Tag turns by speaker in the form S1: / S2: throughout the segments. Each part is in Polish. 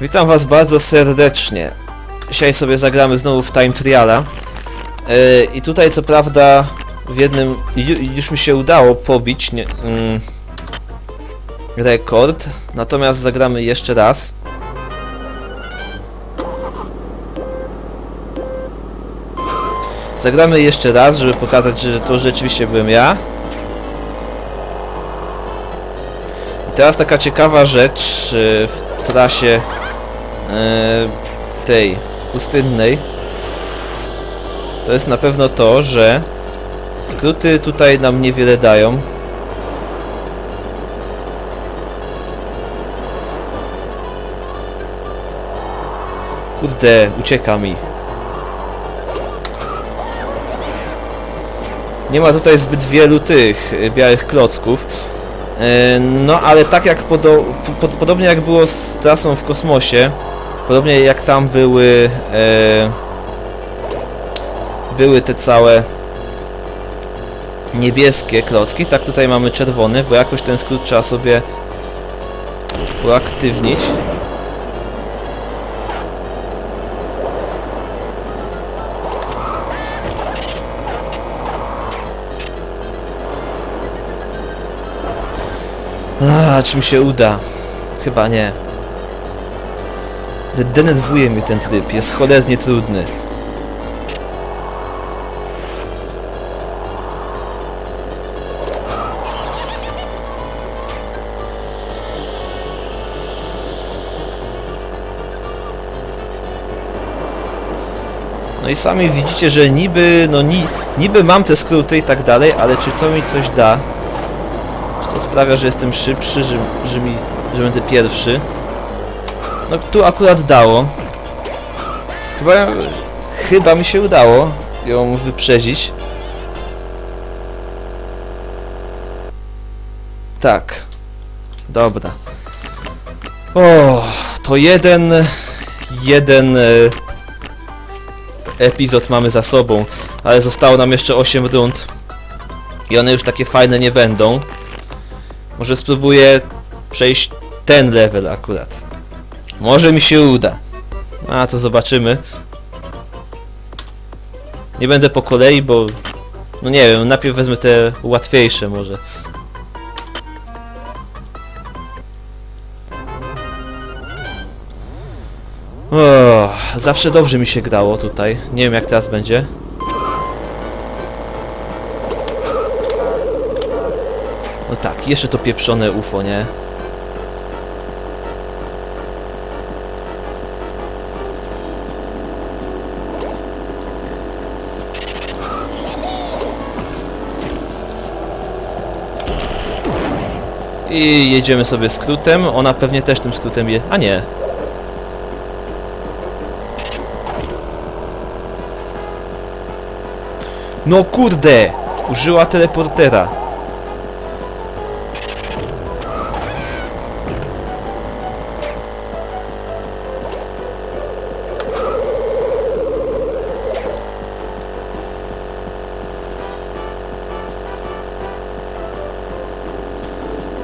S1: Witam was bardzo serdecznie. Dzisiaj sobie zagramy znowu w Time Triala. Yy, I tutaj co prawda w jednym ju, już mi się udało pobić nie, mm, rekord, natomiast zagramy jeszcze raz. Zagramy jeszcze raz, żeby pokazać, że to rzeczywiście byłem ja. I teraz taka ciekawa rzecz yy, w trasie e, tej pustynnej to jest na pewno to, że skróty tutaj nam niewiele dają. Kurde, ucieka mi. Nie ma tutaj zbyt wielu tych e, białych klocków. E, No, ale tak jak podo po podobnie jak było z trasą w kosmosie, podobnie jak tam były e, były te całe niebieskie klocki, tak tutaj mamy czerwony, bo jakoś ten skrót trzeba sobie uaktywnić. A, czy mi się uda? Chyba nie. De- Denerwuje mnie ten tryb, jest cholernie trudny. No i sami widzicie, że niby, no ni, niby mam te skróty i tak dalej, ale czy to mi coś da? Czy to sprawia, że jestem szybszy, że, że mi, że będę pierwszy? No tu akurat dało. Chyba, chyba mi się udało ją wyprzedzić. Tak. Dobra. O, to jeden, jeden e, epizod mamy za sobą, ale zostało nam jeszcze 8 rund i one już takie fajne nie będą. Może spróbuję przejść ten level akurat. Może mi się uda. A to zobaczymy. Nie będę po kolei, bo... No nie wiem, najpierw wezmę te łatwiejsze może. O, zawsze dobrze mi się grało tutaj. Nie wiem jak teraz będzie. No tak, jeszcze to pieprzone UFO, nie? I jedziemy sobie skrótem. Ona pewnie też tym skrótem je... A nie. No kurde! Użyła teleportera.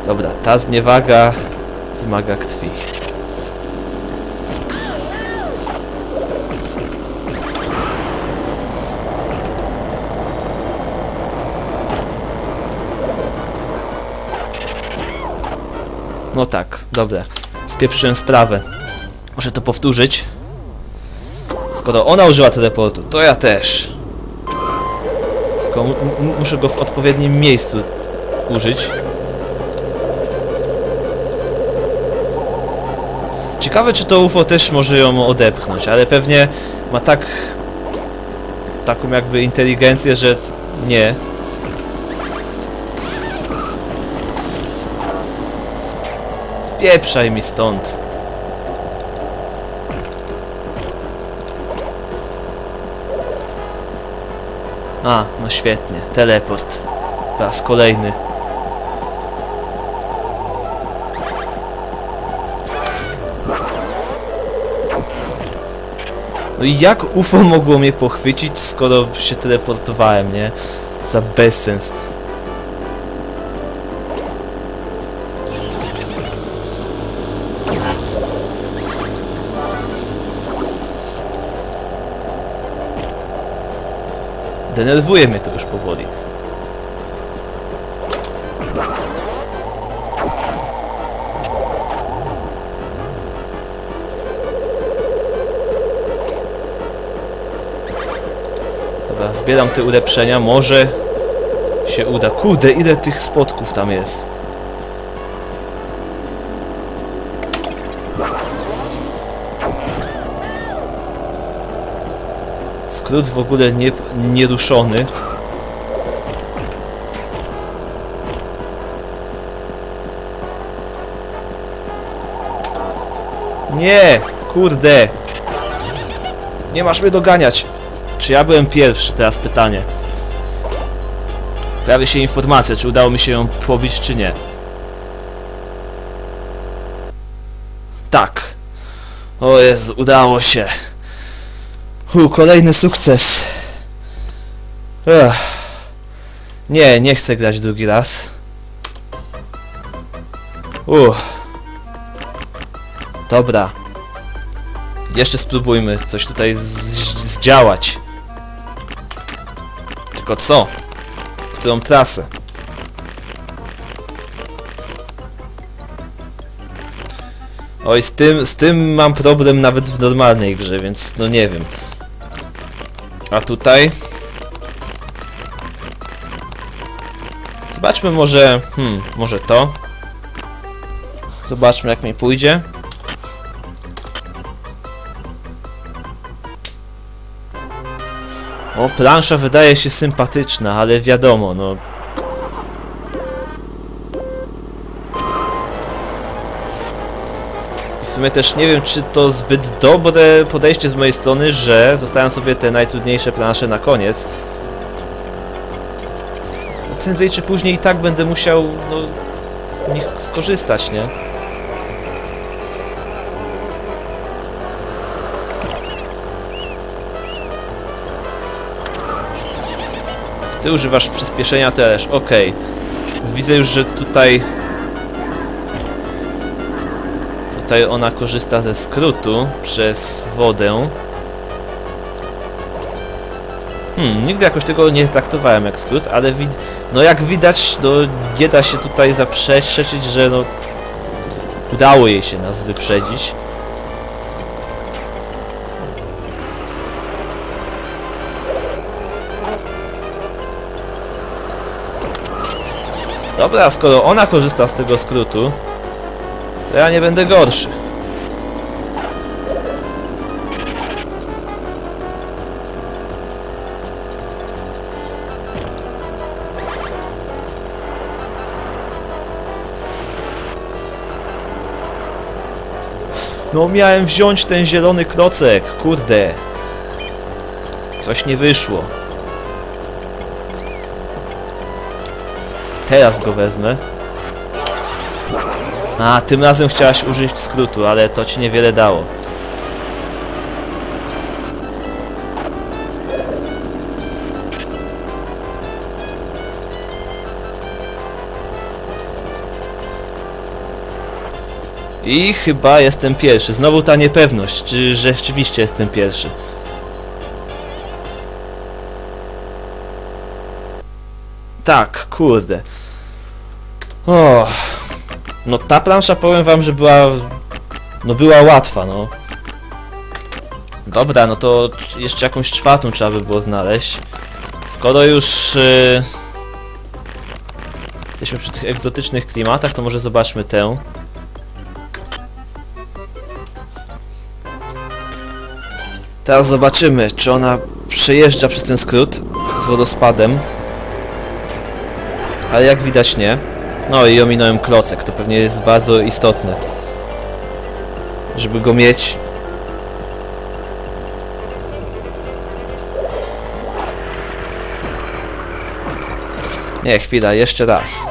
S1: Dobra, ta zniewaga wymaga krwi. No tak, dobra. Spieprzyłem sprawę. Muszę to powtórzyć. Skoro ona użyła teleportu, to ja też. Tylko mu- mu- muszę go w odpowiednim miejscu użyć. Ciekawe, czy to UFO też może ją odepchnąć, ale pewnie ma tak... taką jakby inteligencję, że nie. Spieprzaj mi stąd. A, no świetnie. Teleport. Po raz kolejny. No i jak UFO mogło mnie pochwycić, skoro się teleportowałem, nie? Za bezsens. Denerwuje mnie to już powoli. Zbieram te ulepszenia, może się uda. Kurde, ile tych spotków tam jest. Skrót w ogóle nie, nieruszony. Nie! Kurde! Nie masz mnie doganiać! Czy ja byłem pierwszy? Teraz pytanie. Pojawi się informacja, czy udało mi się ją pobić, czy nie. Tak. O Jezu, udało się. U, kolejny sukces. Ech. Nie, nie chcę grać drugi raz. Uff. Dobra. Jeszcze spróbujmy coś tutaj zdziałać. Tylko co? Którą trasę? Oj, z tym, z tym mam problem nawet w normalnej grze, więc no nie wiem. A tutaj? Zobaczmy może, hmm, może to. Zobaczmy jak mi pójdzie. O, plansza wydaje się sympatyczna, ale wiadomo, no... W sumie też nie wiem, czy to zbyt dobre podejście z mojej strony, że zostawiam sobie te najtrudniejsze plansze na koniec. Prędzej czy później i tak będę musiał, no, z nich skorzystać, nie? Ty używasz przyspieszenia też, okej. Widzę już, że tutaj... Tutaj ona korzysta ze skrótu przez wodę. Hmm, nigdy jakoś tego nie traktowałem jak skrót, ale no jak widać, no nie da się tutaj zaprzeczyć, że no udało jej się nas wyprzedzić. Dobra, skoro ona korzysta z tego skrótu, to ja nie będę gorszy. No miałem wziąć ten zielony klocek, kurde. Coś nie wyszło. Teraz go wezmę. A, tym razem chciałaś użyć skrótu, ale to ci niewiele dało. I chyba jestem pierwszy. Znowu ta niepewność, czy rzeczywiście jestem pierwszy. Tak, kurde. O, no ta plansza powiem wam, że była... No była łatwa, no. Dobra, no to jeszcze jakąś czwartą trzeba by było znaleźć. Skoro już... Yy, jesteśmy przy tych egzotycznych klimatach, to może zobaczmy tę. Teraz zobaczymy, czy ona przejeżdża przez ten skrót z wodospadem. Ale jak widać nie. No i ominąłem klocek, to pewnie jest bardzo istotne. Żeby go mieć. Nie, chwila, jeszcze raz.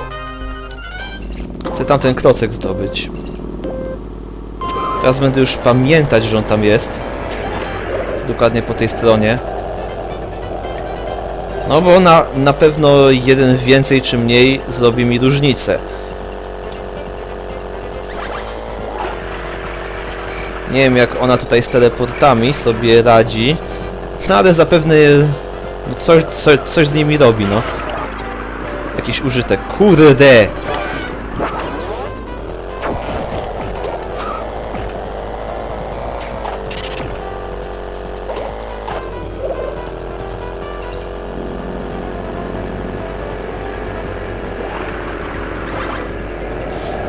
S1: Chcę tamten klocek zdobyć. Teraz będę już pamiętać, że on tam jest. Dokładnie po tej stronie. No bo na, na pewno jeden więcej czy mniej zrobi mi różnicę. Nie wiem jak ona tutaj z teleportami sobie radzi. No ale zapewne coś, coś, coś z nimi robi, no. Jakiś użytek. Kurde!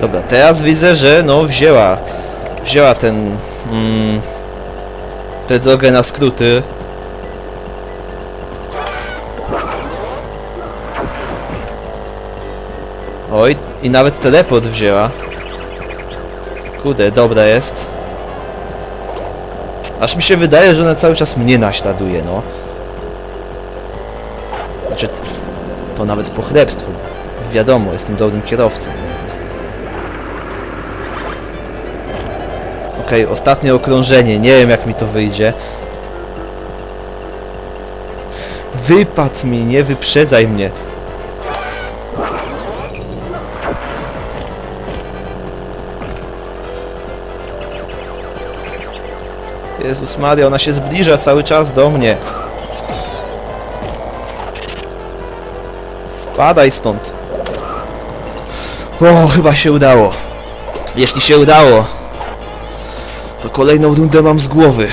S1: Dobra, teraz widzę, że no wzięła. Wzięła ten. Mm, tę drogę na skróty. Oj, i nawet teleport wzięła. Kurde, dobra jest. Aż mi się wydaje, że ona cały czas mnie naśladuje, no. Znaczy, to nawet pochlebstwo. Wiadomo, jestem dobrym kierowcą. Okej, ostatnie okrążenie. Nie wiem, jak mi to wyjdzie. Wypadł mi, nie wyprzedzaj mnie. Jezus Maria, ona się zbliża cały czas do mnie. Spadaj stąd. O, chyba się udało. Jeśli się udało, to kolejną rundę mam z głowy.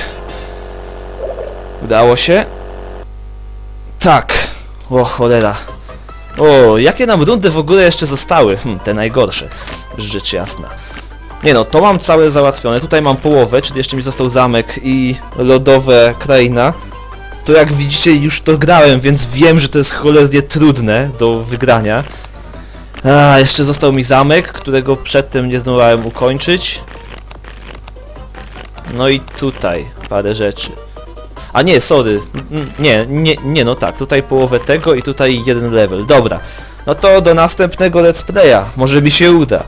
S1: Udało się? Tak. O, cholera. O, jakie nam rundy w ogóle jeszcze zostały? Hm, te najgorsze. Rzecz jasna. Nie no, to mam całe załatwione. Tutaj mam połowę, czyli jeszcze mi został zamek i lodowe kraina. To jak widzicie już to grałem, więc wiem, że to jest cholernie trudne do wygrania. A, jeszcze został mi zamek, którego przedtem nie zdążyłem ukończyć. No i tutaj parę rzeczy. A nie, sorry. Nie, nie, nie, no tak. Tutaj połowę tego i tutaj jeden level. Dobra. No to do następnego let's playa. Może mi się uda.